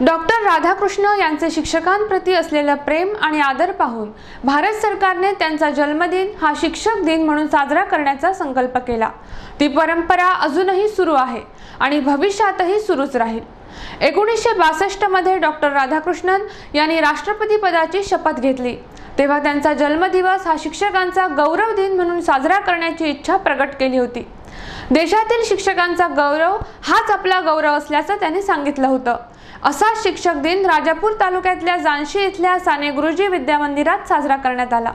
Doctor Radhakrishna यांचे शिक्षकांप्रती असलेलं प्रेम आणि आदर पाहून भारत सरकारने त्यांचा जन्मदिन हा शिक्षक दिन म्हणून साजरा करण्याचा संकल्प केला. ती परंपरा अजूनही सुरू आहे आणि भविष्यातही सुरूच राहील. एकोणीसशे बासष्टमध्ये डॉक्टर राधाकृष्णन यांनी राष्ट्रपती पदाची शपथ घेतली. तेव्हा त्यांचा जन्मदिवस हा शिक्षकांचा गौरव दिन म्हणून साजरा करण्याची इच्छा प्रकट केली होती. देशातील शिक्षकांचा गौरव हाच आपला गौरव असल्याचं त्यांनी सांगितलं होतं. असाच शिक्षक दिन राजापूर तालुक्यातल्या जानशी इथल्या साने गुरुजी विद्यामंदिरात साजरा करण्यात आला.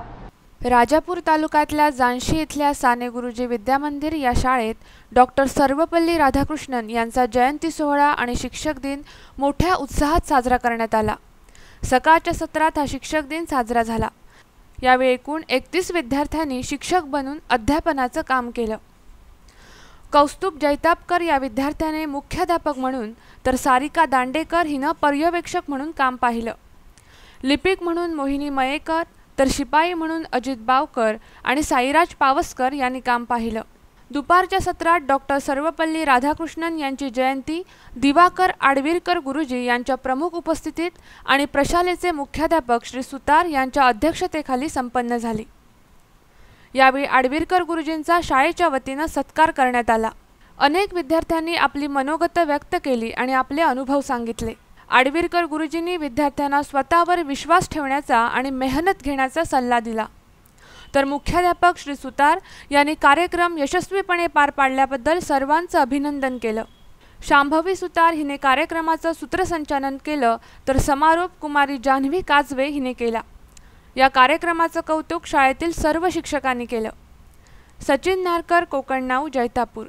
राजापूर तालुक्यातल्या जानशी इथल्या साने गुरुजी विद्यामंदिर या शाळेत डॉक्टर सर्वपल्ली राधाकृष्णन यांचा जयंती सोहळा आणि शिक्षक दिन मोठ्या उत्साहात साजरा करण्यात आला. सकाळच्या सत्रात हा शिक्षक दिन साजरा झाला. यावेळी एकूण एकतीस विद्यार्थ्यांनी शिक्षक बनून अध्यापनाचं काम केलं. कौस्तुभ जैतापकर या विद्यार्थ्याने मुख्याध्यापक म्हणून तर सारिका दांडेकर हिनं पर्यवेक्षक म्हणून काम पाहिलं. लिपिक म्हणून मोहिनी मयेकर तर शिपाई म्हणून अजित बावकर आणि साईराज पावसकर यांनी काम पाहिलं. दुपारच्या सत्रात डॉक्टर सर्वपल्ली राधाकृष्णन यांची जयंती दिवाकर आडवीरकर गुरुजी यांच्या प्रमुख उपस्थितीत आणि प्रशालेचे मुख्याध्यापक श्री सुतार यांच्या अध्यक्षतेखाली संपन्न झाली. यावेळी आडवीरकर गुरुजींचा शाळेच्या वतीनं सत्कार करण्यात आला. अनेक विद्यार्थ्यांनी आपली मनोगत व्यक्त केली आणि आपले अनुभव सांगितले. आडवीरकर गुरुजींनी विद्यार्थ्यांना स्वतःवर विश्वास ठेवण्याचा आणि मेहनत घेण्याचा सल्ला दिला. तर मुख्याध्यापक श्री सुतार यांनी कार्यक्रम यशस्वीपणे पार पाडल्याबद्दल सर्वांचं अभिनंदन केलं. शांभवी सुतार हिने कार्यक्रमाचं सूत्रसंचालन केलं तर समारोप कुमारी जान्हवी काजवे हिने केला. या कार्यक्रमाचं कौतुक शाळेतील सर्व शिक्षकांनी केलं. सचिन नारकर कोकण नाऊ जैतापूर.